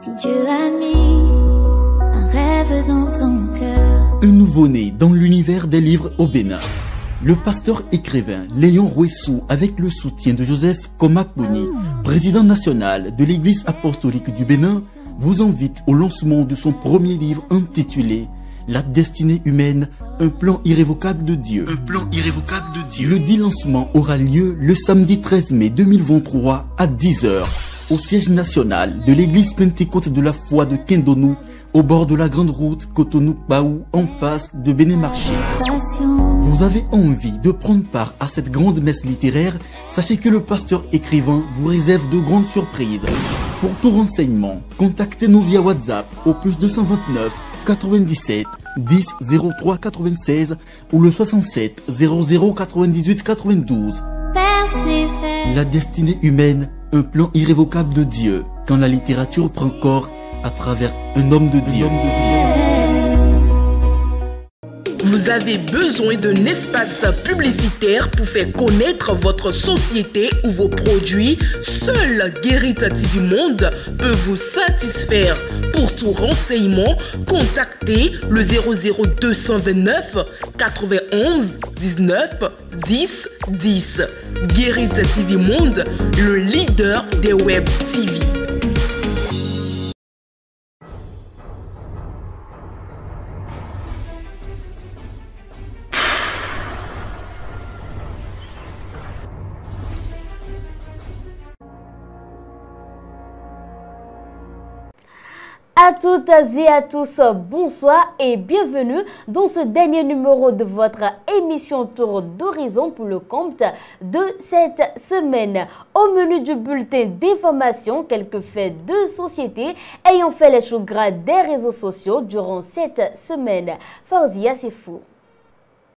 Si Dieu a mis un rêve dans ton cœur. Un nouveau-né dans l'univers des livres au Bénin. Le pasteur écrivain Léon Rouessou, avec le soutien de Joseph Komakboni, président national de l'Église apostolique du Bénin, vous invite au lancement de son premier livre intitulé La destinée humaine, un plan irrévocable de Dieu. Un plan irrévocable de Dieu. Le dit lancement aura lieu le samedi 13 mai 2023 à 10h au siège national de l'église pentecôte de la foi de Kendonou au bord de la grande route Cotonou-Baou en face de Béné-Marché. Vous avez envie de prendre part à cette grande messe littéraire? Sachez que le pasteur écrivain vous réserve de grandes surprises. Pour tout renseignement, contactez-nous via WhatsApp au plus 229 97 10 03 96 ou le 67 00 98 92. La destinée humaine, un plan irrévocable de Dieu, quand la littérature prend corps à travers un homme de Dieu. Vous avez besoin d'un espace publicitaire pour faire connaître votre société ou vos produits. Seul Guérita TV Monde peut vous satisfaire. Pour tout renseignement, contactez le 00229 91 19 10 10. Guérita TV Monde, le leader des web TV. À toutes et à tous, bonsoir et bienvenue dans ce dernier numéro de votre émission Tour d'horizon pour le compte de cette semaine. Au menu du bulletin d'information, quelques faits de société ayant fait les choux gras des réseaux sociaux durant cette semaine. Fauzia, c'est fou.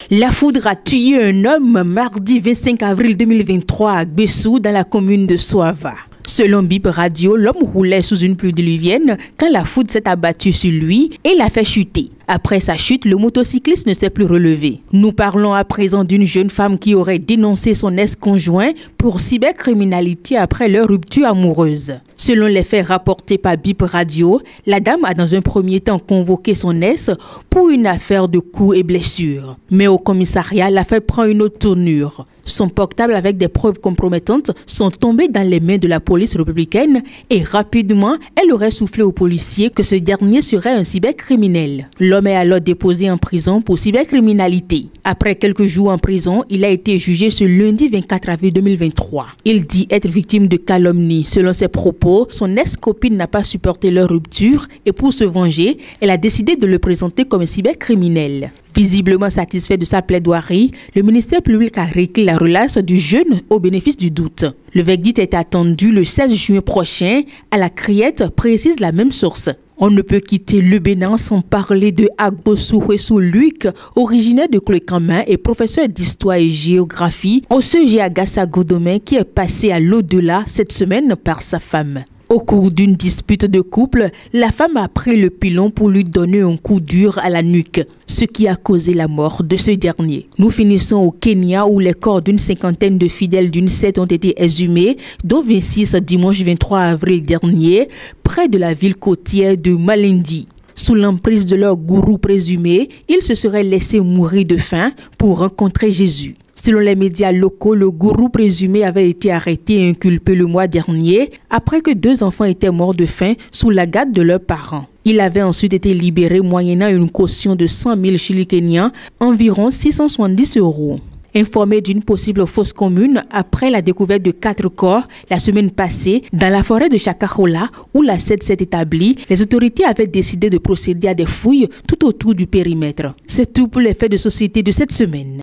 La foudre a tué un homme mardi 25 avril 2023 à Bessou dans la commune de Soava. Selon BIP Radio, l'homme roulait sous une pluie diluvienne quand la foudre s'est abattue sur lui et l'a fait chuter. Après sa chute, le motocycliste ne s'est plus relevé. Nous parlons à présent d'une jeune femme qui aurait dénoncé son ex-conjoint pour cybercriminalité après leur rupture amoureuse. Selon les faits rapportés par BIP Radio, la dame a dans un premier temps convoqué son ex pour une affaire de coups et blessures. Mais au commissariat, l'affaire prend une autre tournure. Son portable avec des preuves compromettantes sont tombés dans les mains de la police républicaine et rapidement, elle aurait soufflé au policier que ce dernier serait un cybercriminel. L'homme est alors déposé en prison pour cybercriminalité. Après quelques jours en prison, il a été jugé ce lundi 24 avril 2023. Il dit être victime de calomnie. Selon ses propos, son ex-copine n'a pas supporté leur rupture et pour se venger, elle a décidé de le présenter comme un cybercriminel. Visiblement satisfait de sa plaidoirie, le ministère public a réclamé la relâche du jeune au bénéfice du doute. Le verdict est attendu le 16 juin prochain. À la criette, précise la même source. On ne peut quitter le Bénin sans parler de Agbosu Huesu Luc, originaire de Clécamin et professeur d'histoire et géographie au CG Agassa Godomain qui est passé à l'au-delà cette semaine par sa femme. Au cours d'une dispute de couple, la femme a pris le pilon pour lui donner un coup dur à la nuque, ce qui a causé la mort de ce dernier. Nous finissons au Kenya où les corps d'une cinquantaine de fidèles d'une secte ont été exhumés, dont 26 dimanche 23 avril dernier, près de la ville côtière de Malindi. Sous l'emprise de leur gourou présumé, ils se seraient laissés mourir de faim pour rencontrer Jésus. Selon les médias locaux, le gourou présumé avait été arrêté et inculpé le mois dernier après que deux enfants étaient morts de faim sous la garde de leurs parents. Il avait ensuite été libéré moyennant une caution de 100 000 chilikéniens, environ 670 euros. Informé d'une possible fosse commune après la découverte de quatre corps la semaine passée dans la forêt de Chakahola où la SED s'est établie, les autorités avaient décidé de procéder à des fouilles tout autour du périmètre. C'est tout pour les faits de société de cette semaine.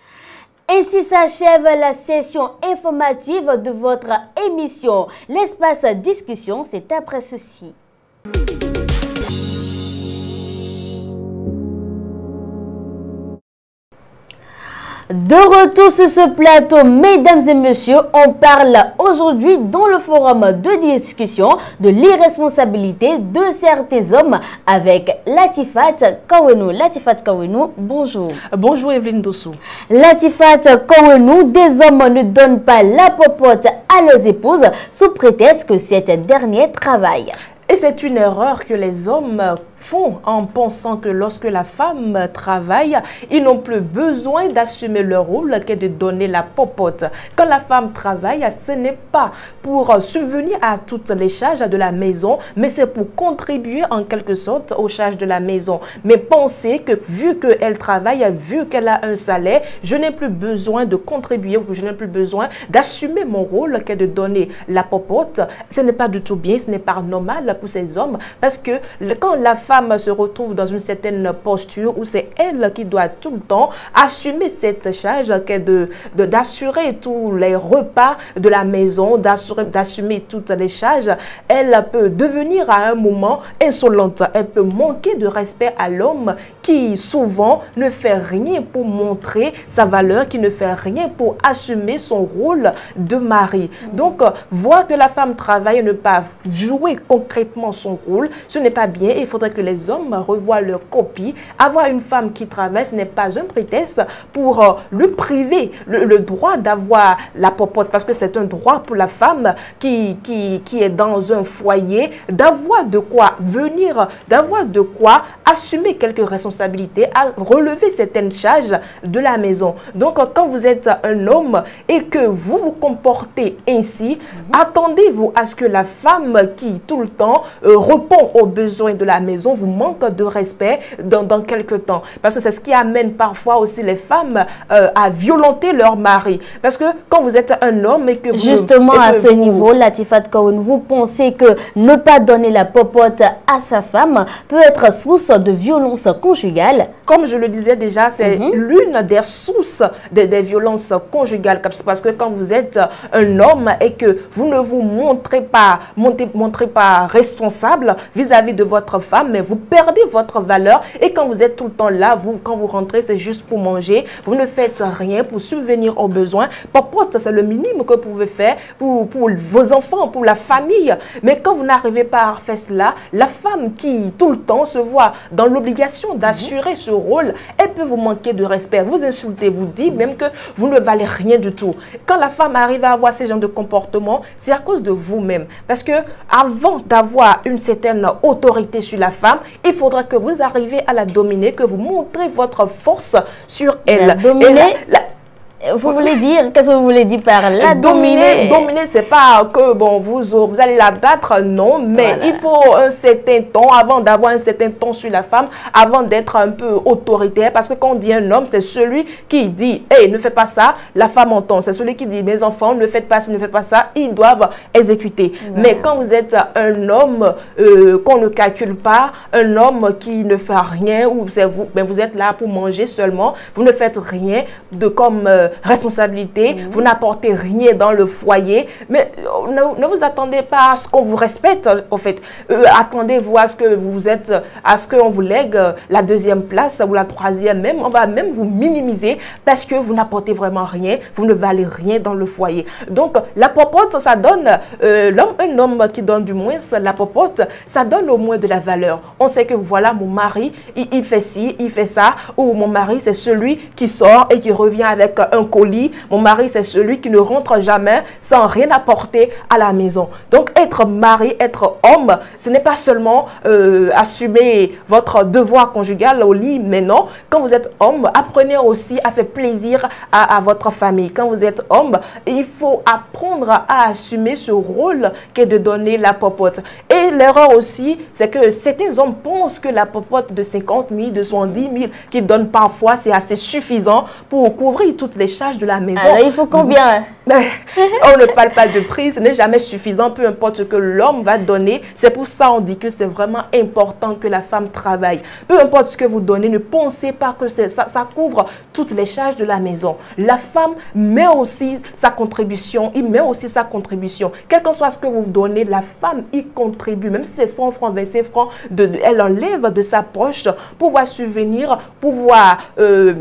Ainsi s'achève la session informative de votre émission. L'espace discussion, c'est après ceci. De retour sur ce plateau, mesdames et messieurs, on parle aujourd'hui dans le forum de discussion de l'irresponsabilité de certains hommes avec Latifat Kawenou. Latifat Kawenou, bonjour. Bonjour Evelyne Dossou. Latifat Kawenou, des hommes ne donnent pas la popote à leurs épouses sous prétexte que cette dernière travaille. Et c'est une erreur que les hommes font en pensant que lorsque la femme travaille, ils n'ont plus besoin d'assumer leur rôle qu'est de donner la popote. Quand la femme travaille, ce n'est pas pour subvenir à toutes les charges de la maison, mais c'est pour contribuer en quelque sorte aux charges de la maison. Mais pensez que vu qu'elle travaille, vu qu'elle a un salaire, je n'ai plus besoin de contribuer ou je n'ai plus besoin d'assumer mon rôle qu'est de donner la popote. Ce n'est pas du tout bien, ce n'est pas normal pour ces hommes parce que quand la femme se retrouve dans une certaine posture où c'est elle qui doit tout le temps assumer cette charge qu'est de d'assurer tous les repas de la maison, d'assumer toutes les charges, elle peut devenir à un moment insolente. Elle peut manquer de respect à l'homme qui souvent ne fait rien pour montrer sa valeur, qui ne fait rien pour assumer son rôle de mari. Donc, voir que la femme travaille et ne pas jouer concrètement son rôle, ce n'est pas bien. Il faudrait que les hommes revoient leur copie. Avoir une femme qui travaille, ce n'est pas un prétexte pour euh, lui priver le, droit d'avoir la popote, parce que c'est un droit pour la femme qui, qui, qui est dans un foyer, d'avoir de quoi venir, d'avoir de quoi assumer quelques responsabilités, à relever certaines charges de la maison. Donc, quand vous êtes un homme et que vous vous comportez ainsi, mhm. attendez-vous à ce que la femme qui tout le temps euh, répond aux besoins de la maison vous manque de respect dans, dans quelques temps. Parce que c'est ce qui amène parfois aussi les femmes euh, à violenter leur mari. Parce que quand vous êtes un homme et que vous... Justement, à ce niveau, Latifat Kaoun, vous pensez que ne pas donner la popote à sa femme peut être source de violence conjugale? Comme je le disais déjà, c'est mhm. l'une des sources des, violences conjugales. Parce que quand vous êtes un homme et que vous ne vous montrez pas, montrez, pas responsable vis-à-vis de votre femme, mais vous perdez votre valeur. Et quand vous êtes tout le temps là, vous, quand vous rentrez, c'est juste pour manger. Vous ne faites rien pour subvenir aux besoins. Popote, c'est le minimum que vous pouvez faire pour, pour vos enfants, pour la famille. Mais quand vous n'arrivez pas à faire cela, la femme qui tout le temps se voit dans l'obligation d'assurer ce rôle, elle peut vous manquer de respect, vous insulter, vous dire même que vous ne valez rien du tout. Quand la femme arrive à avoir ce genre de comportement, c'est à cause de vous-même. Parce que avant d'avoir une certaine autorité sur la femme, il faudra que vous arriviez à la dominer, que vous montrez votre force sur elle. La dominer, vous voulez dire, qu'est-ce que vous voulez dire par là Dominer, dominer, c'est pas que bon, vous, vous allez la battre, non, mais il faut un certain temps avant d'avoir un certain temps sur la femme, avant d'être un peu autoritaire, parce que quand on dit un homme, c'est celui qui dit, hé, ne fais pas ça, la femme entend. C'est celui qui dit, mes enfants, ne faites pas ça, ne faites pas ça, ils doivent exécuter. Mais quand vous êtes un homme euh, qu'on ne calcule pas, un homme qui ne fait rien, ou vous, ben vous êtes là pour manger seulement, vous ne faites rien de comme euh, responsabilité, mhm. vous n'apportez rien dans le foyer, mais euh, ne, vous attendez pas à ce qu'on vous respecte, en fait. Euh, attendez-vous à ce que vous êtes, à ce qu'on vous lègue euh, la deuxième place ou la troisième même. On va même vous minimiser parce que vous n'apportez vraiment rien, vous ne valez rien dans le foyer. Donc, la popote, ça donne, l'homme, un homme qui donne du moins la popote, ça donne au moins de la valeur. On sait que voilà, mon mari, il, il fait ci, il fait ça, ou mon mari, c'est celui qui sort et qui revient avec un colis. Mon mari, c'est celui qui ne rentre jamais sans rien apporter à la maison. Donc, être mari, être homme, ce n'est pas seulement euh, assumer votre devoir conjugal au lit, mais non. Quand vous êtes homme, apprenez aussi à faire plaisir à, votre famille. Quand vous êtes homme, il faut apprendre à assumer ce rôle qui est de donner la popote. Et l'erreur aussi, c'est que certains hommes pensent que la popote de 50 000, de 70 000 qu'ils donnent parfois, c'est assez suffisant pour couvrir toutes les de la maison. Alors, il faut combien On ne parle pas de prix, ce n'est jamais suffisant, peu importe ce que l'homme va donner. C'est pour ça on dit que c'est vraiment important que la femme travaille. Peu importe ce que vous donnez, ne pensez pas que ça, ça couvre toutes les charges de la maison. La femme met aussi sa contribution, il met aussi sa contribution. Quel que soit ce que vous donnez, la femme y contribue. Même si c'est 100 francs, 25 francs, elle enlève de sa poche pour pouvoir subvenir, pouvoir... Euh,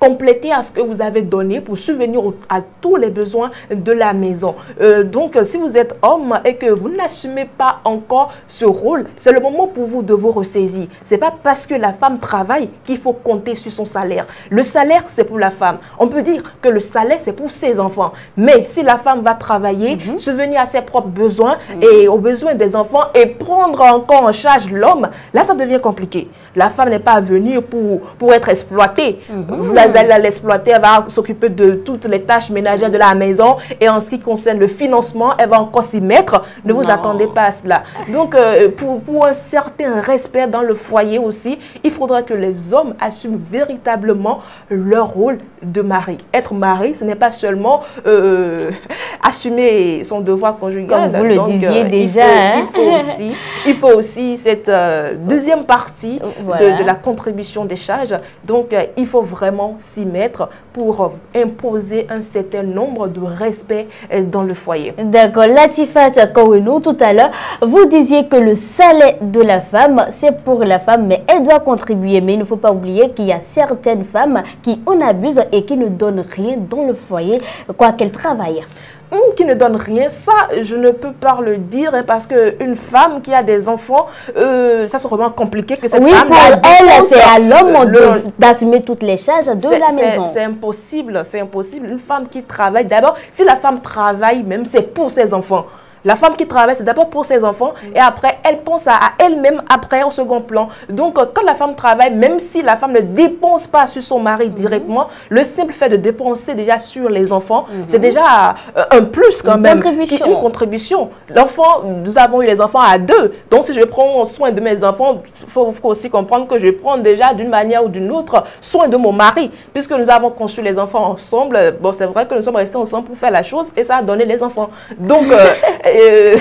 compléter à ce que vous avez donné pour subvenir à tous les besoins de la maison. Euh, donc, si vous êtes homme et que vous n'assumez pas encore ce rôle, c'est le moment pour vous de vous ressaisir. C'est pas parce que la femme travaille qu'il faut compter sur son salaire. Le salaire, c'est pour la femme. On peut dire que le salaire, c'est pour ses enfants. Mais si la femme va travailler, mhm. subvenir à ses propres besoins mhm. et aux besoins des enfants et prendre encore en charge l'homme, là, ça devient compliqué. La femme n'est pas venue pour, pour être exploitée. Mhm. Vous allez l'exploiter, elle va s'occuper de toutes les tâches ménagères de la maison. Et en ce qui concerne le financement, elle va encore s'y mettre. Ne vous attendez pas à cela. Donc, euh, pour, pour un certain respect dans le foyer aussi, il faudra que les hommes assument véritablement leur rôle de mari. Être mari, ce n'est pas seulement euh, assumer son devoir conjugal. Comme vous le disiez euh, déjà. Il faut, hein. aussi, il faut aussi cette euh, deuxième partie de, la contribution des charges. Donc, il faut vraiment s'y mettre pour imposer un certain nombre de respect dans le foyer. D'accord. Latifat Koweno, tout à l'heure, vous disiez que le salaire de la femme, c'est pour la femme, mais elle doit contribuer. Mais il ne faut pas oublier qu'il y a certaines femmes qui en abusent et qui ne donnent rien dans le foyer, quoi qu'elles travaillent hum, qui ne donne rien, ça, je ne peux pas le dire hein, parce qu'une femme qui a des enfants, euh, ça c'est vraiment compliqué que cette oui, femme... pour elle, c'est à l'homme d'assumer toutes les charges de la maison. C'est impossible, c'est impossible. Une femme qui travaille, d'abord, si la femme travaille même, c'est pour ses enfants. La femme qui travaille, c'est d'abord pour ses enfants et après, elle pense à, elle-même après au second plan. Donc, euh, quand la femme travaille, même si la femme ne dépense pas sur son mari mhm. directement, le simple fait de dépenser déjà sur les enfants, mhm. c'est déjà euh, un plus quand même. Contribution. Une contribution. L'enfant, nous avons eu les enfants à deux. Donc, si je prends soin de mes enfants, il faut, aussi comprendre que je prends déjà d'une manière ou d'une autre soin de mon mari. Puisque nous avons conçu les enfants ensemble, bon, c'est vrai que nous sommes restés ensemble pour faire la chose et ça a donné les enfants. Donc, euh, euh,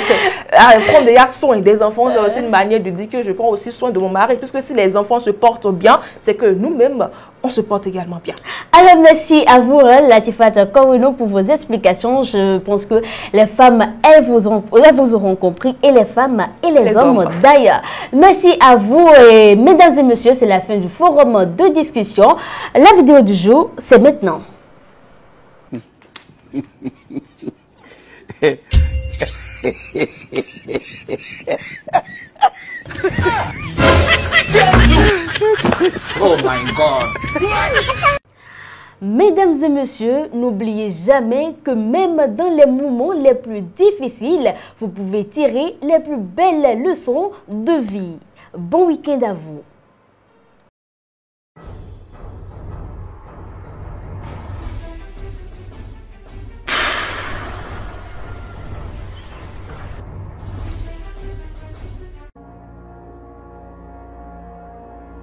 prendre déjà soin des enfants, c'est aussi une manière de dire que je prends aussi soin de mon mari. Puisque si les enfants se portent bien, c'est que nous-mêmes, on se porte également bien. Alors, merci à vous, hein, Latifat Kowino, pour vos explications. Je pense que les femmes, elles vous, ont, vous auront compris, et les femmes et les, hommes, d'ailleurs. Merci à vous, et mesdames et messieurs, c'est la fin du forum de discussion. La vidéo du jour, c'est maintenant. oh. Mesdames et messieurs, n'oubliez jamais que même dans les moments les plus difficiles, vous pouvez tirer les plus belles leçons de vie. Bon week-end à vous.